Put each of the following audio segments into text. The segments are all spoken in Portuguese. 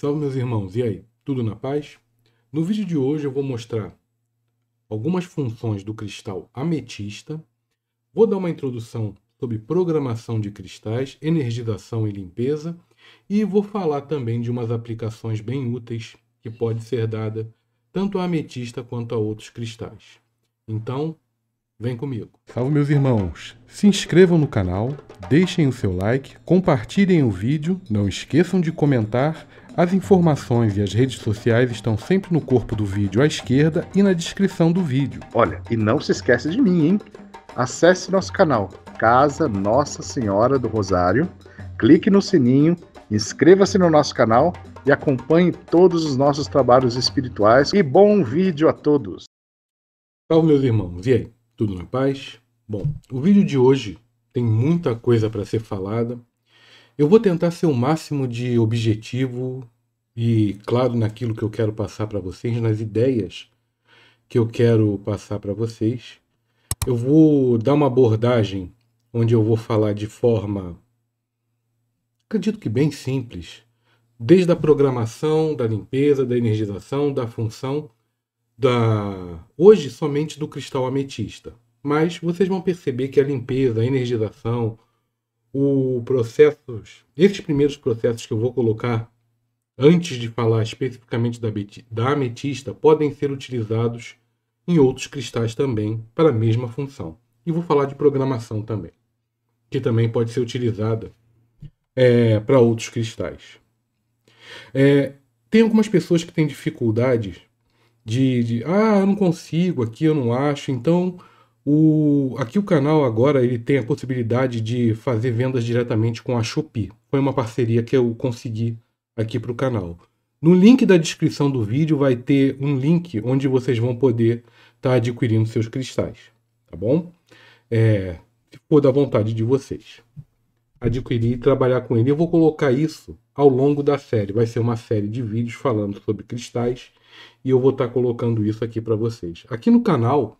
Salve meus irmãos, e aí? Tudo na paz? No vídeo de hoje eu vou mostrar algumas funções do cristal ametista, vou dar uma introdução sobre programação de cristais, energização e limpeza, e vou falar também de umas aplicações bem úteis que pode ser dada tanto a ametista quanto a outros cristais. Então, Vem comigo. Salve, meus irmãos! Se inscrevam no canal, deixem o seu like, compartilhem o vídeo, não esqueçam de comentar. As informações e as redes sociais estão sempre no corpo do vídeo à esquerda e na descrição do vídeo. Olha, e não se esqueça de mim, hein? Acesse nosso canal Casa Nossa Senhora do Rosário, clique no sininho, inscreva-se no nosso canal e acompanhe todos os nossos trabalhos espirituais. E bom vídeo a todos! Salve, meus irmãos! E aí? Tudo na paz? Bom, o vídeo de hoje tem muita coisa para ser falada. Eu vou tentar ser o máximo de objetivo e claro naquilo que eu quero passar para vocês, nas ideias que eu quero passar para vocês. Eu vou dar uma abordagem onde eu vou falar de forma, acredito que bem simples, desde a programação, da limpeza, da energização, da função da hoje somente do cristal ametista, mas vocês vão perceber que a limpeza, a energização, o processos, esses primeiros processos que eu vou colocar antes de falar especificamente da, da ametista, podem ser utilizados em outros cristais também para a mesma função. E vou falar de programação também, que também pode ser utilizada é, para outros cristais. É, tem algumas pessoas que têm dificuldades de, de, ah, eu não consigo, aqui eu não acho. Então, o, aqui o canal agora ele tem a possibilidade de fazer vendas diretamente com a Shopee. Foi uma parceria que eu consegui aqui para o canal. No link da descrição do vídeo vai ter um link onde vocês vão poder estar tá adquirindo seus cristais, tá bom? É, se for da vontade de vocês. Adquirir e trabalhar com ele. Eu vou colocar isso ao longo da série. Vai ser uma série de vídeos falando sobre cristais e eu vou estar tá colocando isso aqui para vocês. Aqui no canal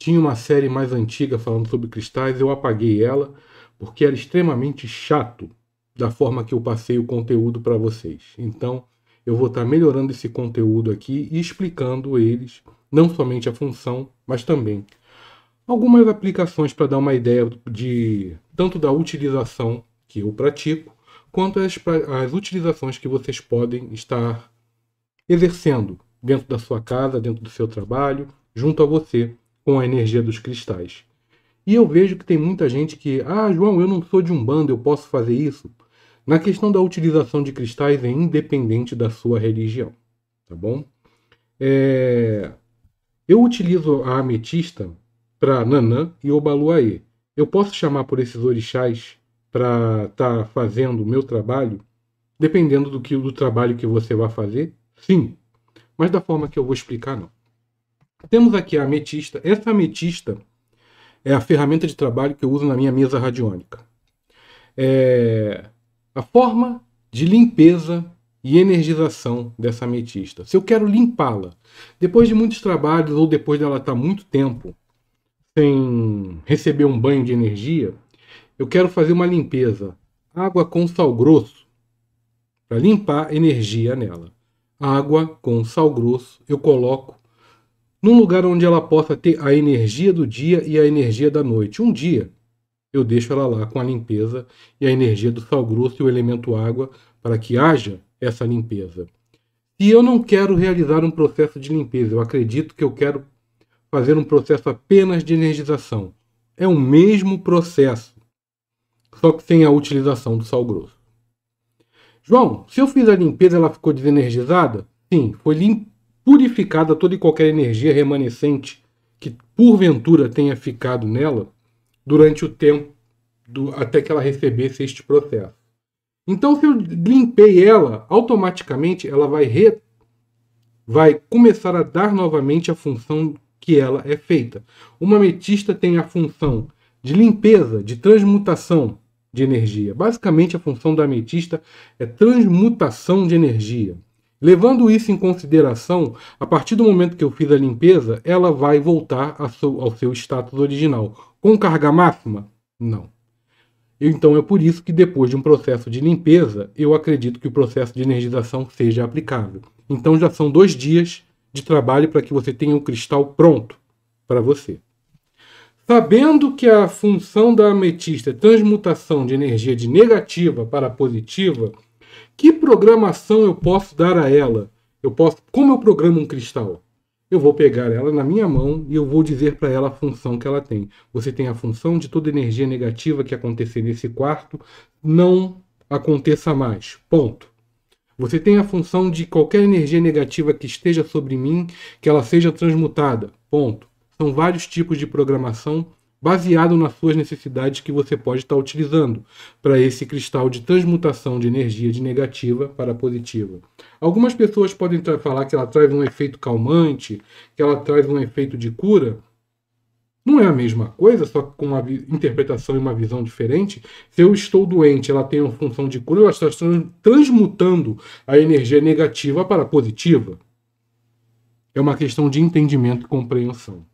tinha uma série mais antiga falando sobre cristais, eu apaguei ela porque era extremamente chato da forma que eu passei o conteúdo para vocês. Então, eu vou estar tá melhorando esse conteúdo aqui e explicando eles, não somente a função, mas também algumas aplicações para dar uma ideia de tanto da utilização que eu pratico, quanto as, as utilizações que vocês podem estar exercendo dentro da sua casa, dentro do seu trabalho, junto a você, com a energia dos cristais. E eu vejo que tem muita gente que, ah, João, eu não sou de um bando, eu posso fazer isso. Na questão da utilização de cristais é independente da sua religião, tá bom? É... Eu utilizo a ametista para Nanã e Obaluaê. Eu posso chamar por esses orixás para estar tá fazendo o meu trabalho, dependendo do que do trabalho que você vai fazer? Sim, mas da forma que eu vou explicar, não. Temos aqui a ametista. Essa ametista é a ferramenta de trabalho que eu uso na minha mesa radiônica. É a forma de limpeza e energização dessa ametista. Se eu quero limpá-la, depois de muitos trabalhos ou depois dela estar muito tempo sem receber um banho de energia, eu quero fazer uma limpeza. Água com sal grosso para limpar energia nela água com sal grosso, eu coloco num lugar onde ela possa ter a energia do dia e a energia da noite. Um dia eu deixo ela lá com a limpeza e a energia do sal grosso e o elemento água para que haja essa limpeza. Se eu não quero realizar um processo de limpeza, eu acredito que eu quero fazer um processo apenas de energização. É o mesmo processo, só que sem a utilização do sal grosso. João, se eu fiz a limpeza ela ficou desenergizada? Sim, foi purificada toda e qualquer energia remanescente que porventura tenha ficado nela durante o tempo do, até que ela recebesse este processo. Então, se eu limpei ela, automaticamente ela vai, re, vai começar a dar novamente a função que ela é feita. Uma ametista tem a função de limpeza, de transmutação, de energia. Basicamente, a função da ametista é transmutação de energia. Levando isso em consideração, a partir do momento que eu fiz a limpeza, ela vai voltar ao seu, status original. Com carga máxima? Não. Então é por isso que depois de um processo de limpeza, eu acredito que o processo de energização seja aplicável. Então já são dois dias de trabalho para que você tenha o cristal pronto para você. Sabendo que a função da ametista é transmutação de energia de negativa para positiva, que programação eu posso dar a ela? Eu posso, como eu programo um cristal? eu vou pegar ela na minha mão e eu vou dizer para ela a função que ela tem. Você tem a função de toda energia negativa que acontecer nesse quarto não aconteça mais. Ponto. Você tem a função de qualquer energia negativa que esteja sobre mim, que ela seja transmutada. Ponto. São vários tipos de programação baseado nas suas necessidades que você pode estar utilizando para esse cristal de transmutação de energia de negativa para positiva. Algumas pessoas podem falar que ela traz um efeito calmante, que ela traz um efeito de cura. Não é a mesma coisa, só com uma interpretação e uma visão diferente. Se eu estou doente, ela tem uma função de cura, ela está transmutando a energia negativa para positiva. É uma questão de entendimento e compreensão.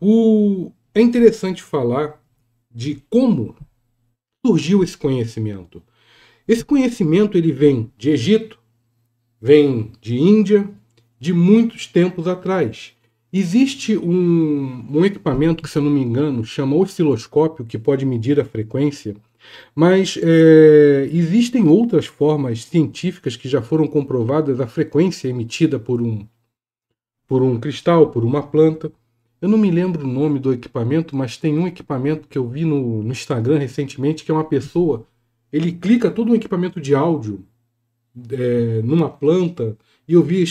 O, é interessante falar de como surgiu esse conhecimento. Esse conhecimento ele vem de Egito, vem de Índia, de muitos tempos atrás. Existe um, um, equipamento que, se eu não me engano, chama osciloscópio, que pode medir a frequência, mas é, existem outras formas científicas que já foram comprovadas a frequência emitida por um, por um cristal, por uma planta. Eu não me lembro o nome do equipamento, mas tem um equipamento que eu vi no, no Instagram recentemente, que é uma pessoa, ele clica todo um equipamento de áudio é, numa planta, e eu vi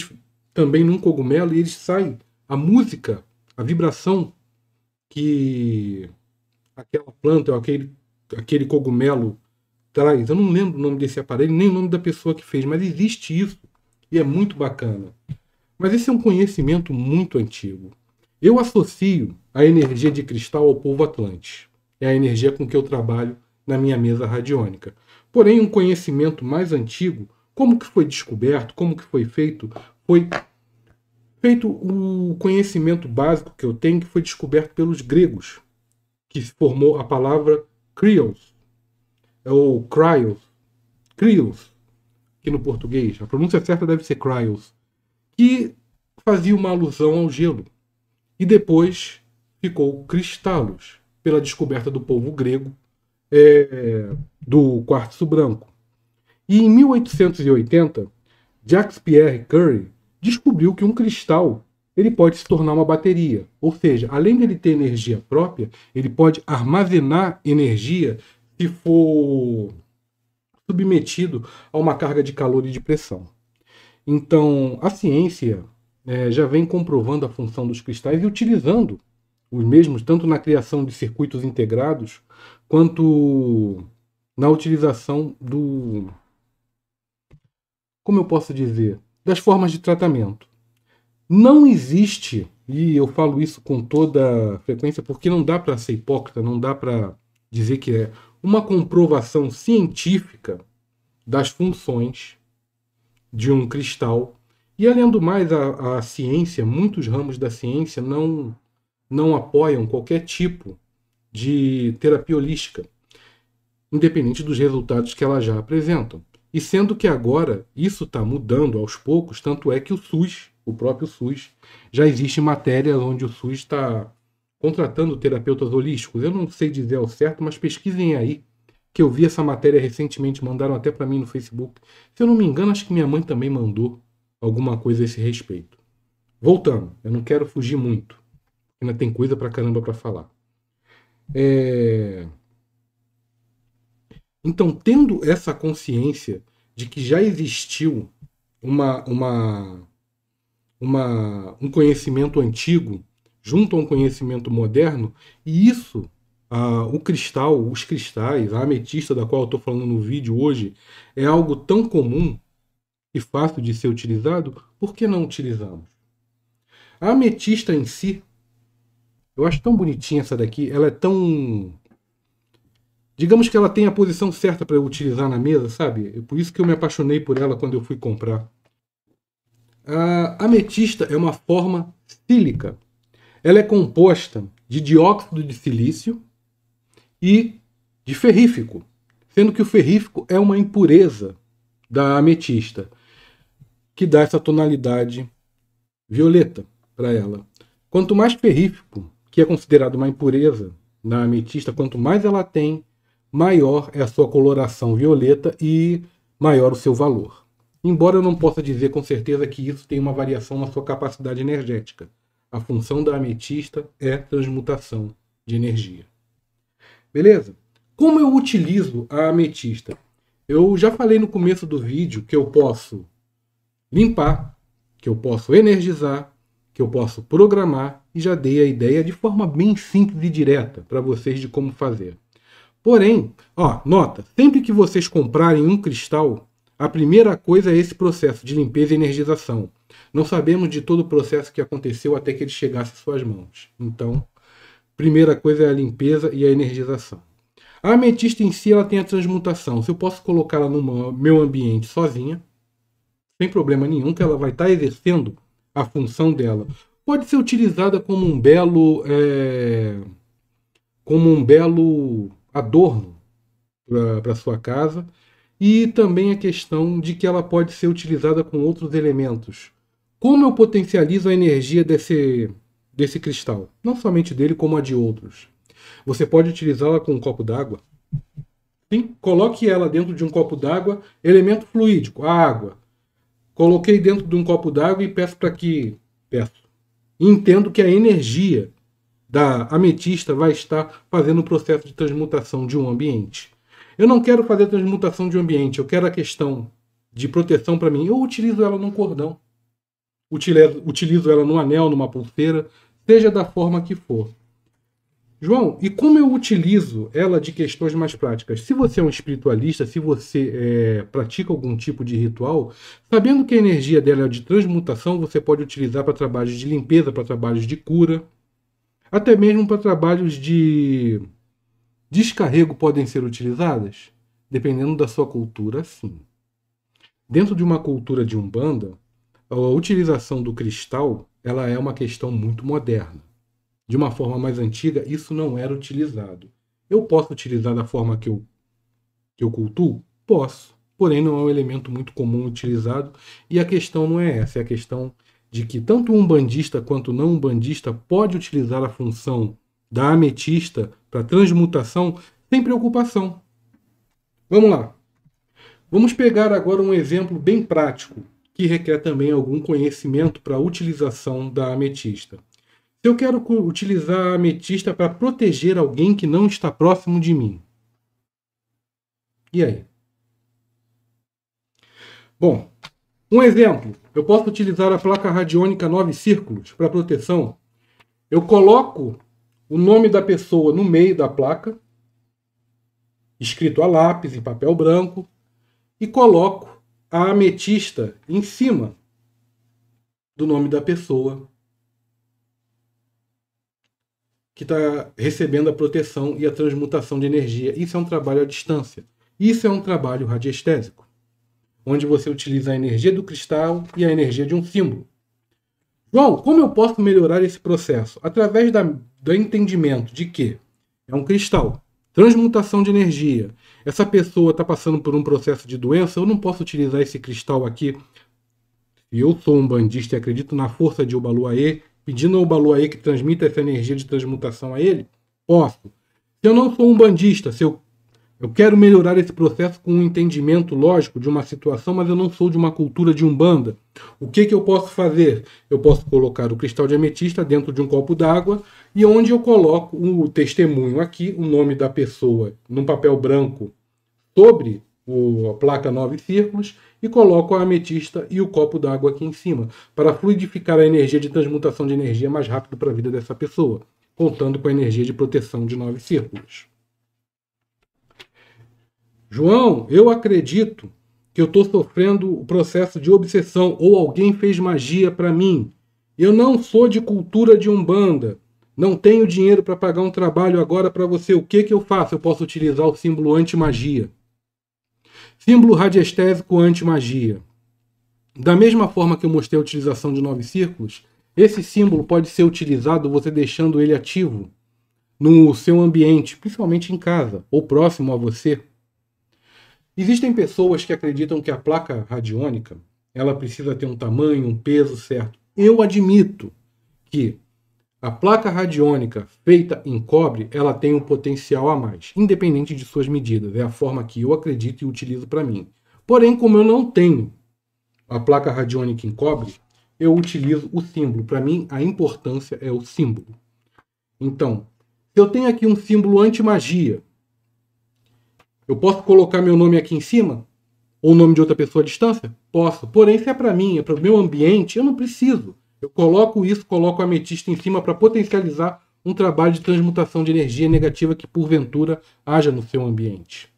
também num cogumelo, e ele sai a música, a vibração que aquela planta aquele, aquele cogumelo traz. Eu não lembro o nome desse aparelho, nem o nome da pessoa que fez, mas existe isso e é muito bacana. Mas esse é um conhecimento muito antigo. Eu associo a energia de cristal ao povo Atlante. É a energia com que eu trabalho na minha mesa radiônica. Porém, um conhecimento mais antigo, como que foi descoberto, como que foi feito, foi feito o conhecimento básico que eu tenho, que foi descoberto pelos gregos, que formou a palavra krios, ou cryos, krios, que no português, a pronúncia certa deve ser cryos, que fazia uma alusão ao gelo e depois ficou Cristalos, pela descoberta do povo grego é, do quartzo branco. E em 1880, Jacques Pierre Curie descobriu que um cristal ele pode se tornar uma bateria, ou seja, além de ele ter energia própria, ele pode armazenar energia se for submetido a uma carga de calor e de pressão. Então, a ciência é, já vem comprovando a função dos cristais e utilizando os mesmos, tanto na criação de circuitos integrados, quanto na utilização do. Como eu posso dizer? Das formas de tratamento. Não existe, e eu falo isso com toda frequência, porque não dá para ser hipócrita, não dá para dizer que é uma comprovação científica das funções de um cristal e além do mais, a, a ciência, muitos ramos da ciência não, não apoiam qualquer tipo de terapia holística, independente dos resultados que elas já apresentam. E sendo que agora isso está mudando aos poucos, tanto é que o SUS, o próprio SUS, já existe matéria onde o SUS está contratando terapeutas holísticos. Eu não sei dizer ao certo, mas pesquisem aí, que eu vi essa matéria recentemente, mandaram até para mim no Facebook. Se eu não me engano, acho que minha mãe também mandou alguma coisa a esse respeito. Voltando, eu não quero fugir muito. Ainda tem coisa pra caramba para falar. É... Então, tendo essa consciência de que já existiu uma, uma, uma, um conhecimento antigo junto a um conhecimento moderno, e isso, o cristal, os cristais, a ametista da qual eu estou falando no vídeo hoje, é algo tão comum e fácil de ser utilizado, por que não utilizamos? A ametista em si, eu acho tão bonitinha essa daqui, ela é tão. Digamos que ela tem a posição certa para utilizar na mesa, sabe? É por isso que eu me apaixonei por ela quando eu fui comprar. A ametista é uma forma sílica. Ela é composta de dióxido de silício e de ferrífico, sendo que o ferrífico é uma impureza da ametista, que dá essa tonalidade violeta para ela. Quanto mais ferrífico, que é considerado uma impureza na ametista, quanto mais ela tem, maior é a sua coloração violeta e maior o seu valor. Embora eu não possa dizer com certeza que isso tem uma variação na sua capacidade energética. A função da ametista é transmutação de energia. Beleza? Como eu utilizo a ametista? Eu já falei no começo do vídeo que eu posso limpar, que eu posso energizar, que eu posso programar e já dei a ideia de forma bem simples e direta para vocês de como fazer. Porém, ó, nota, sempre que vocês comprarem um cristal, a primeira coisa é esse processo de limpeza e energização. Não sabemos de todo o processo que aconteceu até que ele chegasse às suas mãos. Então, primeira coisa é a limpeza e a energização. A ametista em si ela tem a transmutação. Se eu posso colocá-la no meu ambiente sozinha, sem problema nenhum, que ela vai estar exercendo a função dela. Pode ser utilizada como um belo é, como um belo adorno para sua casa e também a questão de que ela pode ser utilizada com outros elementos. Como eu potencializo a energia desse, desse cristal? Não somente dele, como a de outros. Você pode utilizá-la com um copo d'água. Sim, coloque ela dentro de um copo d'água, elemento fluídico, água. Coloquei dentro de um copo d'água e peço para que. Peço. Entendo que a energia da ametista vai estar fazendo o processo de transmutação de um ambiente. Eu não quero fazer transmutação de um ambiente, eu quero a questão de proteção para mim. Eu utilizo ela num cordão, utilizo, utilizo ela num anel, numa pulseira, seja da forma que for. João, e como eu utilizo ela de questões mais práticas? Se você é um espiritualista, se você é, pratica algum tipo de ritual, sabendo que a energia dela é de transmutação, você pode utilizar para trabalhos de limpeza, para trabalhos de cura, até mesmo para trabalhos de descarrego podem ser utilizadas, dependendo da sua cultura, sim. Dentro de uma cultura de umbanda, a utilização do cristal ela é uma questão muito moderna de uma forma mais antiga, isso não era utilizado. Eu posso utilizar da forma que eu, que eu cultuo? Posso. Porém, não é um elemento muito comum utilizado. E a questão não é essa. É a questão de que tanto um bandista quanto não um bandista pode utilizar a função da ametista para transmutação sem preocupação. Vamos lá. Vamos pegar agora um exemplo bem prático que requer também algum conhecimento para a utilização da ametista. Se eu quero utilizar a ametista para proteger alguém que não está próximo de mim. E aí? Bom, um exemplo. Eu posso utilizar a placa radiônica 9 círculos para proteção. Eu coloco o nome da pessoa no meio da placa, escrito a lápis em papel branco, e coloco a ametista em cima do nome da pessoa que está recebendo a proteção e a transmutação de energia. Isso é um trabalho à distância. Isso é um trabalho radiestésico, onde você utiliza a energia do cristal e a energia de um símbolo. João, como eu posso melhorar esse processo? Através da, do entendimento de que é um cristal, transmutação de energia. Essa pessoa está passando por um processo de doença, eu não posso utilizar esse cristal aqui. Eu sou um bandista e acredito na força de Obaluaê, pedindo ao Baluaê que transmita essa energia de transmutação a ele? Posso. Se eu não sou um bandista, se eu, eu quero melhorar esse processo com um entendimento lógico de uma situação, mas eu não sou de uma cultura de umbanda, o que, que eu posso fazer? Eu posso colocar o cristal de ametista dentro de um copo d'água e onde eu coloco o testemunho aqui, o nome da pessoa, num papel branco sobre o, a placa nove círculos e coloco a ametista e o copo d'água aqui em cima, para fluidificar a energia de transmutação de energia mais rápido para a vida dessa pessoa, contando com a energia de proteção de nove círculos. João, eu acredito que eu estou sofrendo o processo de obsessão ou alguém fez magia para mim. Eu não sou de cultura de umbanda. Não tenho dinheiro para pagar um trabalho agora para você. O que, que eu faço? Eu posso utilizar o símbolo anti-magia. Símbolo radiestésico anti-magia. Da mesma forma que eu mostrei a utilização de nove círculos, esse símbolo pode ser utilizado você deixando ele ativo no seu ambiente, principalmente em casa ou próximo a você. Existem pessoas que acreditam que a placa radiônica ela precisa ter um tamanho, um peso certo. Eu admito que a placa radiônica feita em cobre, ela tem um potencial a mais, independente de suas medidas. É a forma que eu acredito e utilizo para mim. Porém, como eu não tenho a placa radiônica em cobre, eu utilizo o símbolo. Para mim, a importância é o símbolo. Então, se eu tenho aqui um símbolo anti-magia, eu posso colocar meu nome aqui em cima? Ou o nome de outra pessoa à distância? Posso. Porém, se é para mim, é para o meu ambiente, eu não preciso. Eu coloco isso, coloco a ametista em cima para potencializar um trabalho de transmutação de energia negativa que porventura haja no seu ambiente.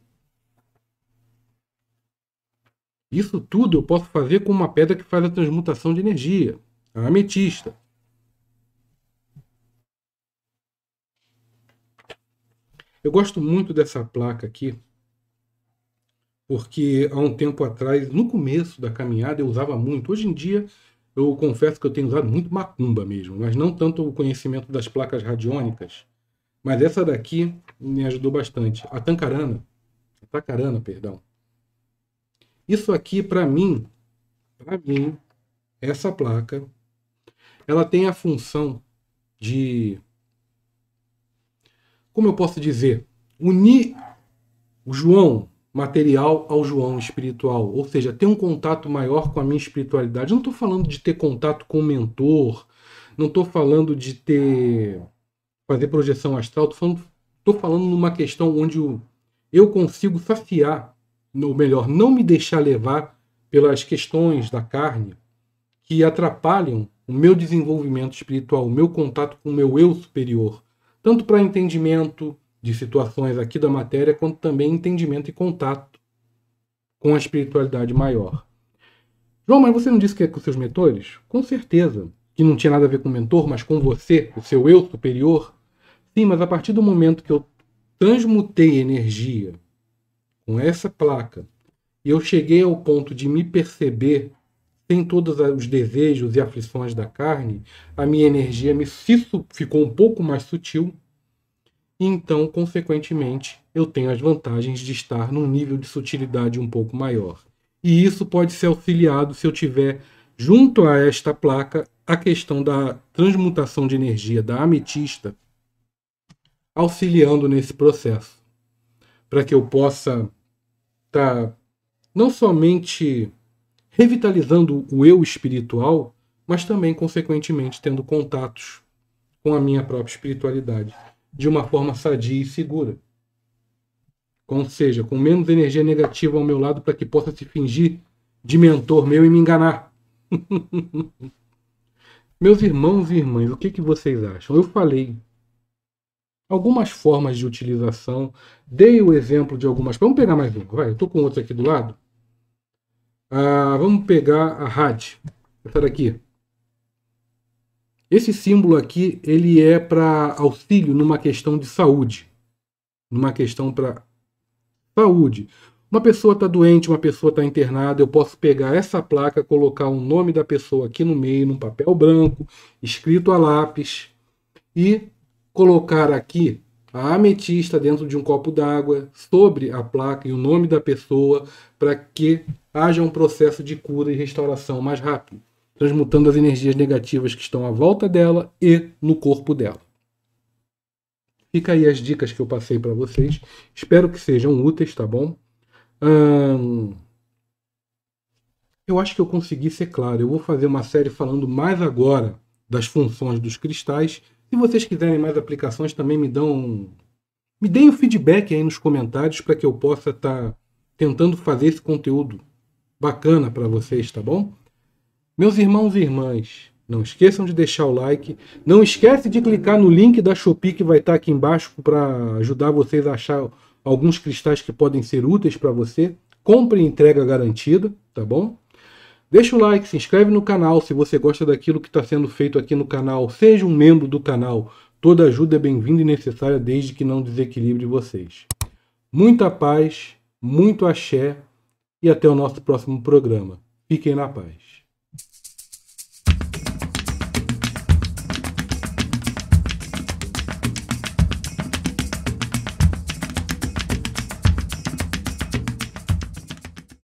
Isso tudo eu posso fazer com uma pedra que faz a transmutação de energia, a ametista. Eu gosto muito dessa placa aqui, porque há um tempo atrás, no começo da caminhada, eu usava muito. Hoje em dia, eu confesso que eu tenho usado muito macumba mesmo, mas não tanto o conhecimento das placas radiônicas. Mas essa daqui me ajudou bastante. A tancarana, a tacarana, perdão. Isso aqui, para mim, para mim, essa placa, ela tem a função de, como eu posso dizer, unir o João material ao João espiritual, ou seja, ter um contato maior com a minha espiritualidade. Eu não estou falando de ter contato com o mentor, não estou falando de ter fazer projeção astral, estou falando, tô falando numa questão onde eu consigo saciar, ou melhor, não me deixar levar pelas questões da carne que atrapalham o meu desenvolvimento espiritual, o meu contato com o meu eu superior, tanto para entendimento, de situações aqui da matéria, quanto também entendimento e contato com a espiritualidade maior. João, mas você não disse que é com seus mentores? Com certeza. Que não tinha nada a ver com o mentor, mas com você, o seu eu superior? Sim, mas a partir do momento que eu transmutei energia com essa placa e eu cheguei ao ponto de me perceber sem todos os desejos e aflições da carne, a minha energia me ficou um pouco mais sutil então, consequentemente, eu tenho as vantagens de estar num nível de sutilidade um pouco maior. E isso pode ser auxiliado se eu tiver junto a esta placa a questão da transmutação de energia da ametista, auxiliando nesse processo, para que eu possa estar tá não somente revitalizando o eu espiritual, mas também, consequentemente, tendo contatos com a minha própria espiritualidade de uma forma sadia e segura. Ou seja, com menos energia negativa ao meu lado para que possa se fingir de mentor meu e me enganar. Meus irmãos e irmãs, o que, que vocês acham? Eu falei algumas formas de utilização, dei o exemplo de algumas. Vamos pegar mais um, vai. Eu estou com outro aqui do lado. Ah, vamos pegar a RAD, essa daqui. Esse símbolo aqui, ele é para auxílio numa questão de saúde. Numa questão para saúde. Uma pessoa está doente, uma pessoa está internada, eu posso pegar essa placa, colocar o nome da pessoa aqui no meio, num papel branco, escrito a lápis, e colocar aqui a ametista dentro de um copo d'água, sobre a placa e o nome da pessoa, para que haja um processo de cura e restauração mais rápido transmutando as energias negativas que estão à volta dela e no corpo dela. Fica aí as dicas que eu passei para vocês. Espero que sejam úteis, tá bom? Hum... Eu acho que eu consegui ser claro. Eu vou fazer uma série falando mais agora das funções dos cristais. Se vocês quiserem mais aplicações, também me dão. Me deem o feedback aí nos comentários para que eu possa estar tá tentando fazer esse conteúdo bacana para vocês, tá bom? Meus irmãos e irmãs, não esqueçam de deixar o like. Não esquece de clicar no link da Shopee que vai estar aqui embaixo para ajudar vocês a achar alguns cristais que podem ser úteis para você. Compre e entrega garantida, tá bom? Deixa o like, se inscreve no canal se você gosta daquilo que está sendo feito aqui no canal. Seja um membro do canal. Toda ajuda é bem-vinda e necessária desde que não desequilibre vocês. Muita paz, muito axé e até o nosso próximo programa. Fiquem na paz.